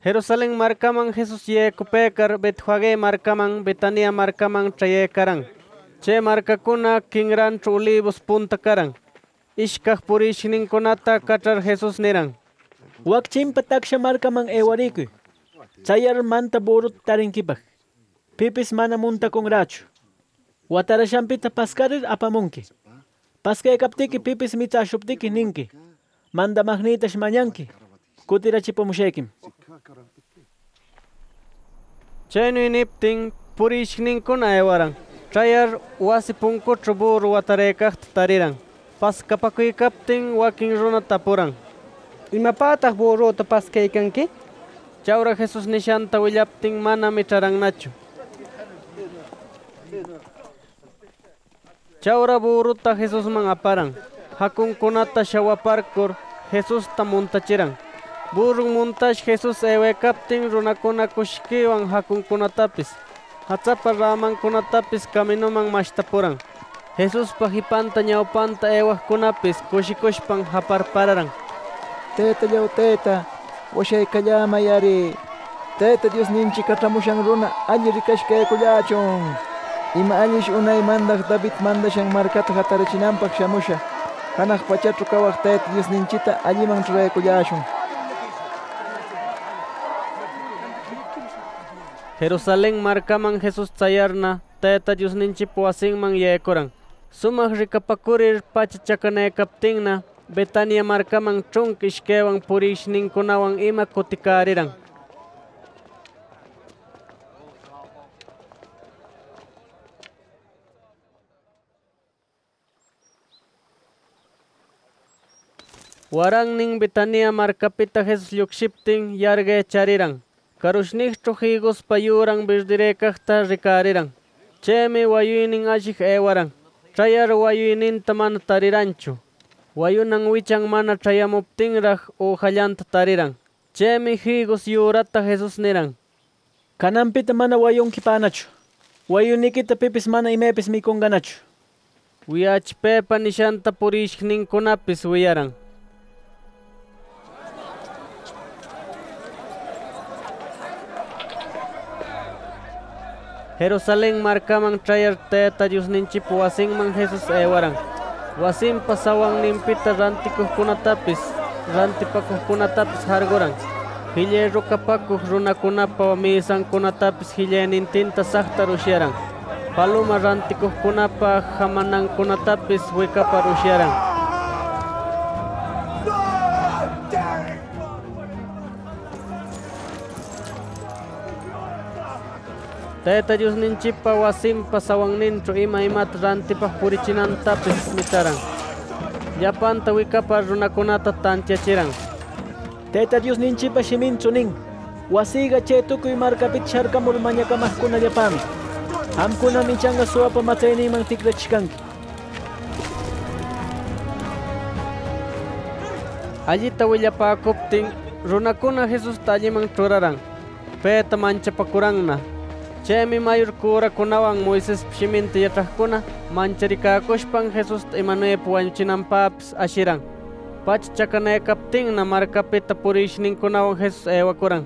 Jerusalén marcaman Jesús ye kupekar betjuage marcaman Betania marcaman traye karan. Che marcakuna kingran trulibus punta karan. Ishkaj purishinin kunata katar Jesús niran. Wakchim pataksha marcaman ewarikuy. Chayar manta burut tarinkipaj. Pipis mana munta kongrachu. Watarashampita paskarir apamunki. Paskay kaptiki pipis mitashuptiki ninki. Manda magnitash mañanki. Kutirachipamushekim. Chaynu iniptin purishninkuna ewaran. Chayar wasi punkuchu buru watarekajta tariran. Paskapakuykaptin wakin runa tapuran. Imapataq buruta paskaykanki? Chawra Jesus nishanta willaptin mana micharannachu. Chawra buruta Jesusman aparan. Hakunkunata shawaparkur Jesusta muntachiran. Burrun muntash Jesus ewekaptin runakuna kushkiwan hakunkunatapis. Hatsapa ramankunatapis kaminoman mashtapuran. Jesus pahipanta ñawpanta ewajkunapis kushikushpan haparpararan. Teta llaw teta, washaykallamay Teta Dios ninchi katramushan runa alli rikashkaykullachun. Ima allish unay mandak David mandashan markata hatarichinanpaq shamusha. Hanaq pachachu kawaq Teta Dios ninchita alliman churaykullashun. Jerusalén markaman Jesus tsayarna ninchipu wasinman yekoran. Sumaq rikapakurir pachachakanayakaptinna Betania markaman chunk ishkewan purishninkunawan ima kutikariran. Warangning Betania markapita Jesus llukshiptin yarge chariran. Karushniqchu higos payuran birdirekaqta rikariran. Chemi wayuynin ashik ewaran. Chayar wayuyninta mana tariranchu. Wayunan wichan mana chayamuptinraq uhallanta tariran. Chemi higos yurata Jesus niran. Kanampita mana wayunki panachu. Wayunikita pipis mana imepis mikunganachu. Wiyachpepa nishanta purishkninkunapis wiyaran. Jerusalén markamang trayar teta Diyos ninchi wasing mang Jesus ewarang. Wasim pasawang nimpita ranti kunatapis, ranti kunatapis hargorang. Hille rukapakuh runakunapa wamisang kunatapis hille nintinta sakta rusyaran. Paluma ranti kunapa hamanang kunatapis wikapa rusyaran. Teta Dios ninchipa wasimpa sawangninchu ima imata rantipaq purichinantapis micharan. Llapanta wikapa runakunata tantiachiran. Teta Dios ninchipa shiminchu nin. Wasiga chay tukuy markapit sharkamur mañakamaqkuna llapami. Hamkuna michanga suwapa machayniyman tikrachishkanki. Allita willapakuptin runakuna Jesus talliman churaran. Peta manchapakuranna. Chemi mayor kurakunawan Moisés shiminta yachaqkuna mancharikakushpan Jesus imanuypi wañuchinanpapis ashiran. Pacha chakanayakaptinna markapita purishninkunawan Jesus ewakuran.